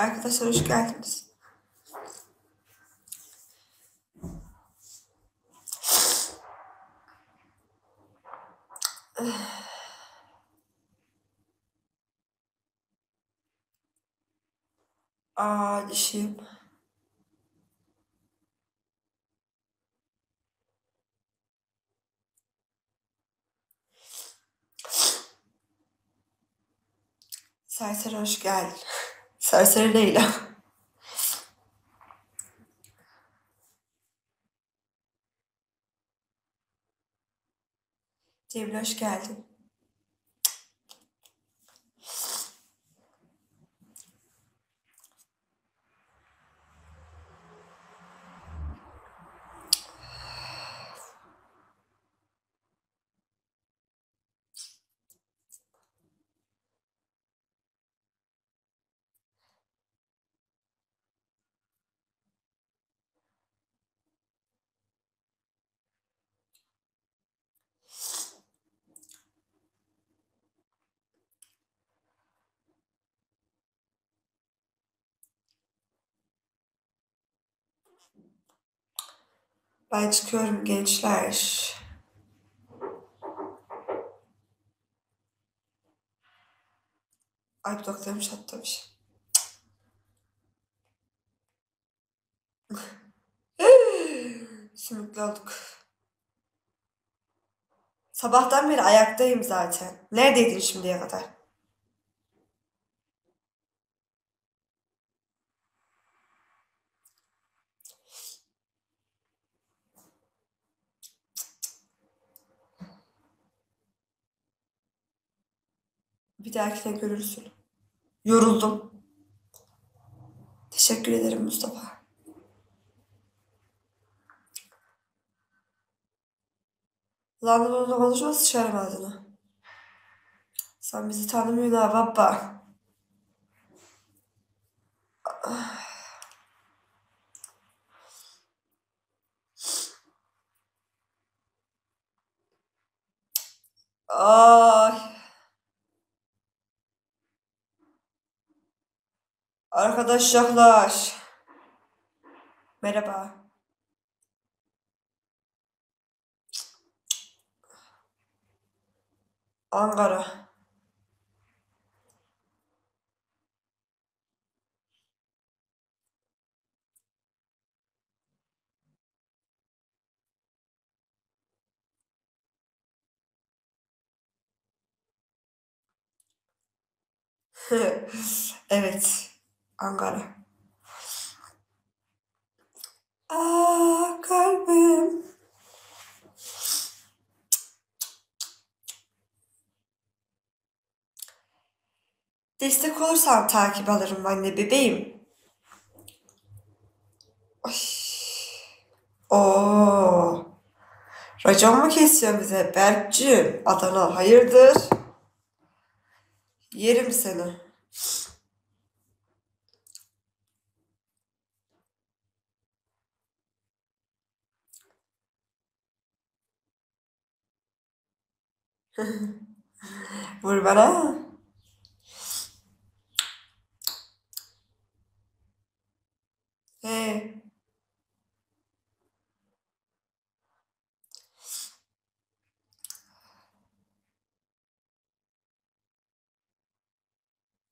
Arkadaşlar hoş geldiniz. Aa dişim. Serseri hoş geldin. Serseri Leyla. Cemil hoş geldin. Ben çıkıyorum gençler. Ay dudaklarım çatlamış. Sümüklü olduk. Sabahtan beri ayaktayım zaten. Neredeydin şimdiye kadar? Bir dahakine görürsün. Yoruldum. Teşekkür ederim Mustafa. Lan onunla konuşma sıçarım ağzına. Sen bizi tanımıyorsun ha baba. Ay. Arkadaşlar. Merhaba. Ankara. Evet. Ankara. Aa kalbim. Destek olursan takip alırım anne bebeğim. Ay. Oo. Racon mu kesiyor bize? Berkcüğüm. Adana hayırdır? Yerim seni. Vur bana. He.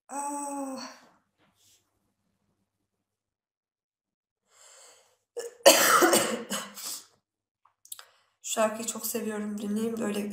Aa. Şu şarkıyı çok seviyorum. Dinleyeyim öyle